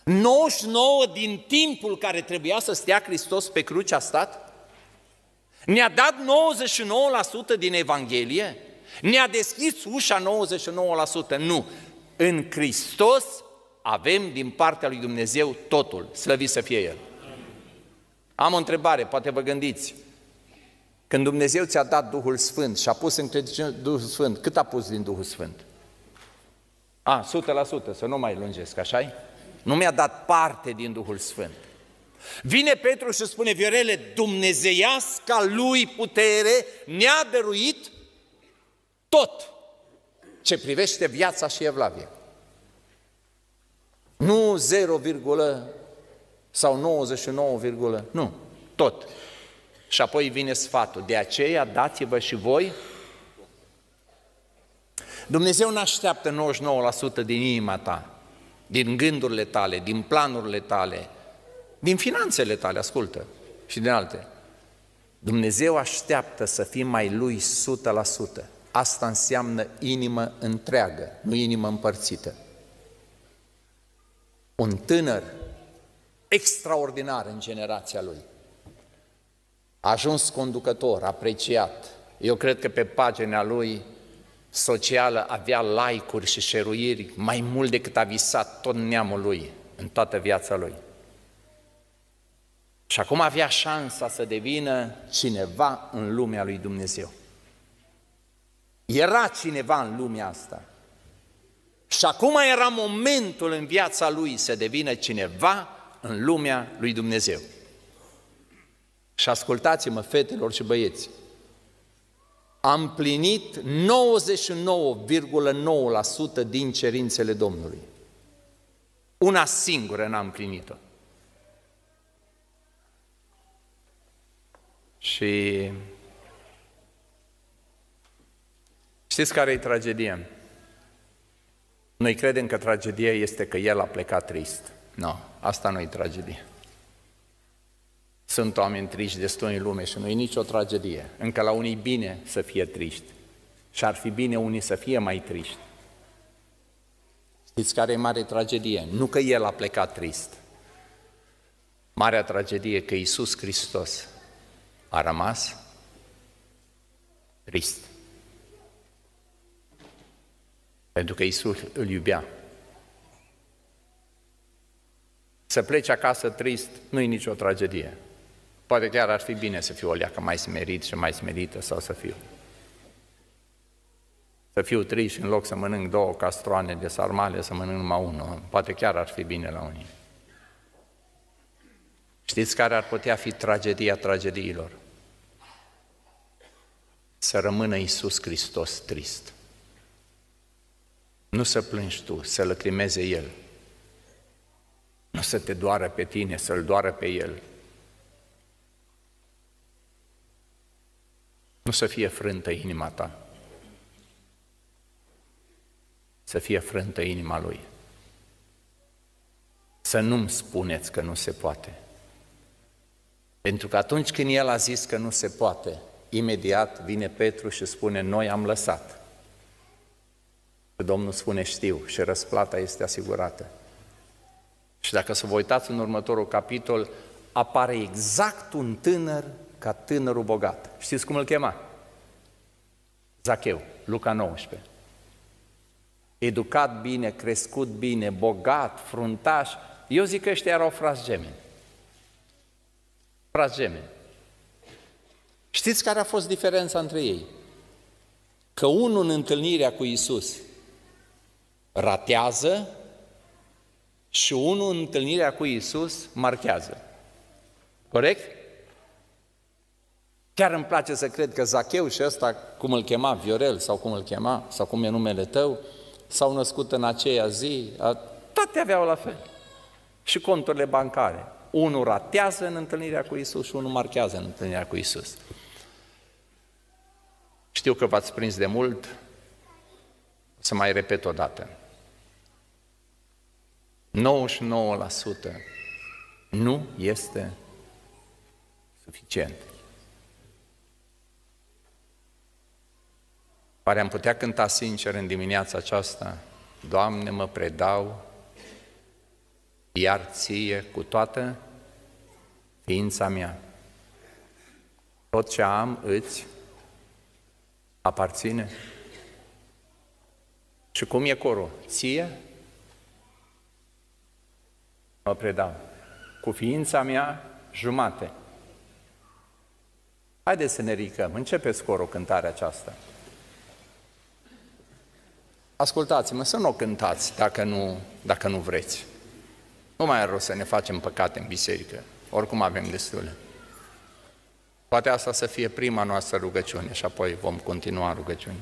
99 din timpul care trebuia să stea Hristos pe cruce a stat? Ne-a dat 99% din Evanghelie? Ne-a deschis ușa 99%? Nu. În Hristos avem din partea lui Dumnezeu totul. Slăvit să fie El. Am o întrebare, poate vă gândiți. Când Dumnezeu ți-a dat Duhul Sfânt și a pus în credință Duhul Sfânt, cât a pus din Duhul Sfânt? A, 100%, să nu mai lungesc, așa -i? Nu mi-a dat parte din Duhul Sfânt. Vine Petru și spune, Viorele, dumnezeiasca lui putere ne-a dăruit tot ce privește viața și evlavie. Nu 0, sau 99, nu, tot. Și apoi vine sfatul. De aceea dați-vă și voi. Dumnezeu nu așteaptă 99% din inima ta, din gândurile tale, din planurile tale, din finanțele tale, ascultă, și din alte. Dumnezeu așteaptă să fii mai lui 100%. Asta înseamnă inimă întreagă, nu inimă împărțită. Un tânăr extraordinar în generația lui. A ajuns conducător, apreciat. Eu cred că pe pagina lui socială avea like-uri și șeruiri mai mult decât a visat tot neamul lui în toată viața lui. Și acum avea șansa să devină cineva în lumea lui Dumnezeu. Era cineva în lumea asta. Și acum era momentul în viața lui să devină cineva în lumea lui Dumnezeu. Și ascultați-mă, fetelor și băieți, am plinit 99,9% din cerințele Domnului. Una singură n-am plinit-o. Și știți care e tragedia? Noi credem că tragedia este că el a plecat trist. Nu, no, asta nu e tragedie. Sunt oameni triști destul în lume și nu e nicio tragedie. Încă la unii bine să fie triști. Și ar fi bine unii să fie mai triști. Știți care e mare tragedie? Nu că El a plecat trist. Marea tragedie că Iisus Hristos a rămas trist. Pentru că Iisus îl iubea. Să pleci acasă trist nu e nicio tragedie. Poate chiar ar fi bine să fiu o leacă mai smerit și mai smerită sau să fiu. Să fiu trist în loc să mănânc două castroane de sarmale, să mănânc numai unul. Poate chiar ar fi bine la unii. Știți care ar putea fi tragedia tragediilor? Să rămână Iisus Hristos trist. Nu să plângi tu, să lăcrimeze El. Nu să te doară pe tine, să-L doară pe El. Nu să fie frântă inima ta, să fie frântă inima Lui. Să nu-mi spuneți că nu se poate. Pentru că atunci când El a zis că nu se poate, imediat vine Petru și spune, noi am lăsat. Domnul spune, știu, și răsplata este asigurată. Și dacă să vă uitați în următorul capitol, apare exact un tânăr ca tânărul bogat. Știți cum îl chema? Zacheu, Luca 19. Educat bine, crescut bine, bogat, fruntaș. Eu zic că ăștia erau frați gemeni. Frați gemeni. Știți care a fost diferența între ei? Că unul în întâlnirea cu Isus ratează și unul în întâlnirea cu Isus marchează. Corect? Chiar îmi place să cred că Zacheu și ăsta, cum îl chema, Viorel sau cum îl chema, sau cum e numele tău, s-au născut în aceea zi, toate aveau la fel. Și conturile bancare. Unul ratează în întâlnirea cu Isus și unul marchează în întâlnirea cu Isus. Știu că v-ați prins de mult, să mai repet o dată. 99% nu este suficient. Oare am putea cânta sincer în dimineața aceasta? Doamne, mă predau iar ție cu toată ființa mea. Tot ce am îți aparține. Și cum e corul? Ție? Mă predau. Cu ființa mea jumate. Haideți să ne ridicăm. Începeți corul cântarea aceasta. Ascultați-mă, să nu o cântați dacă nu, dacă nu vreți. Nu mai are rost să ne facem păcate în biserică. Oricum avem destule. Poate asta să fie prima noastră rugăciune și apoi vom continua rugăciunea.